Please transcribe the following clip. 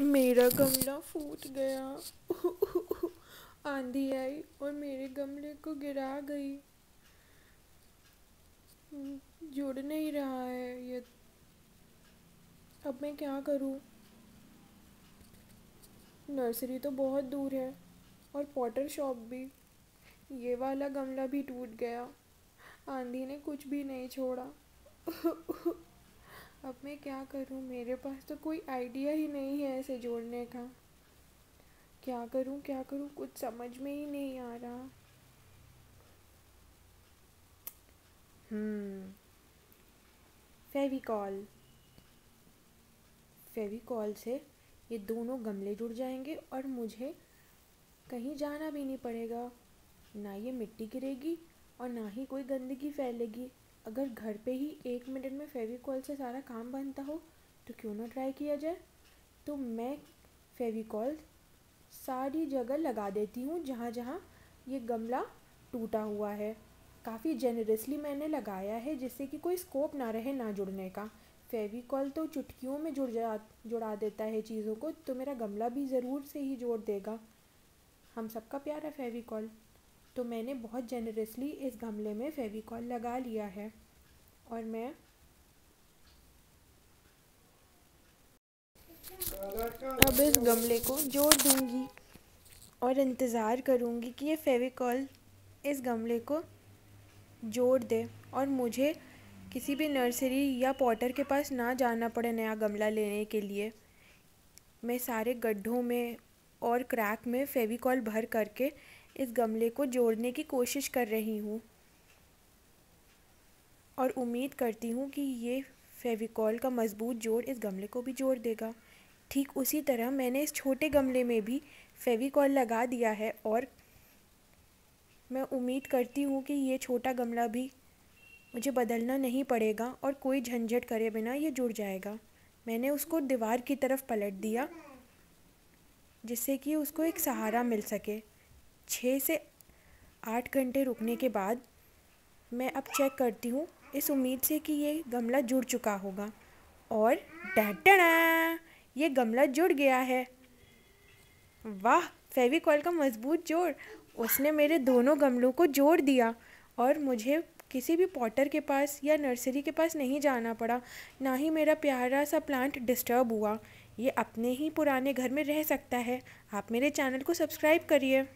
मेरा गमला फूट गया। आंधी आई और मेरे गमले को गिरा गई। जुड़ नहीं रहा है ये। अब मैं क्या करूँ? नर्सरी तो बहुत दूर है और पॉटर शॉप भी। ये वाला गमला भी टूट गया। आंधी ने कुछ भी नहीं छोड़ा। अब मैं क्या करूँ? मेरे पास तो कोई आइडिया ही नहीं है ऐसे जोड़ने का। क्या करूँ क्या करूँ? कुछ समझ में ही नहीं आ रहा। हम्म। फेविकॉल। फेविकॉल से ये दोनों गमले जुड़ जाएँगे और मुझे कहीं जाना भी नहीं पड़ेगा। ना ये मिट्टी गिरेगी और ना ही कोई गंदगी फैलेगी। अगर घर पे ही एक मिनट में फेविकॉल से सारा काम बनता हो तो क्यों ना ट्राई किया जाए? तो मैं फेविकॉल सारी जगह लगा देती हूँ, जहाँ जहाँ ये गमला टूटा हुआ है। काफ़ी जेनरसली मैंने लगाया है, जिससे कि कोई स्कोप ना रहे ना जुड़ने का। फेविकॉल तो चुटकियों में जुड़ जा, जुड़ा देता है चीज़ों को तो मेरा गमला भी ज़रूर से ही जोड़ देगा। हम सबका प्यार फेविकॉल। तो मैंने बहुत जेनरसली इस गमले में फेविकॉल लगा लिया है। और मैं अब इस गमले को जोड़ दूँगी और इंतज़ार करूँगी कि ये फेविकॉल इस गमले को जोड़ दे और मुझे किसी भी नर्सरी या पॉटर के पास ना जाना पड़े नया गमला लेने के लिए। मैं सारे गड्ढों में और क्रैक में फेविकॉल भर करके इस गमले को जोड़ने की कोशिश कर रही हूँ। और उम्मीद करती हूँ कि ये फेविकॉल का मज़बूत जोड़ इस गमले को भी जोड़ देगा। ठीक उसी तरह मैंने इस छोटे गमले में भी फेविकॉल लगा दिया है और मैं उम्मीद करती हूँ कि ये छोटा गमला भी मुझे बदलना नहीं पड़ेगा और कोई झंझट करे बिना ये जुड़ जाएगा। मैंने उसको दीवार की तरफ़ पलट दिया जिससे कि उसको एक सहारा मिल सके। छः से आठ घंटे रुकने के बाद मैं अब चेक करती हूँ, इस उम्मीद से कि ये गमला जुड़ चुका होगा। और डा ये गमला जुड़ गया है। वाह, फेविकॉल का मज़बूत जोड़। उसने मेरे दोनों गमलों को जोड़ दिया और मुझे किसी भी पॉटर के पास या नर्सरी के पास नहीं जाना पड़ा। ना ही मेरा प्यारा सा प्लांट डिस्टर्ब हुआ। ये अपने ही पुराने घर में रह सकता है। आप मेरे चैनल को सब्सक्राइब करिए।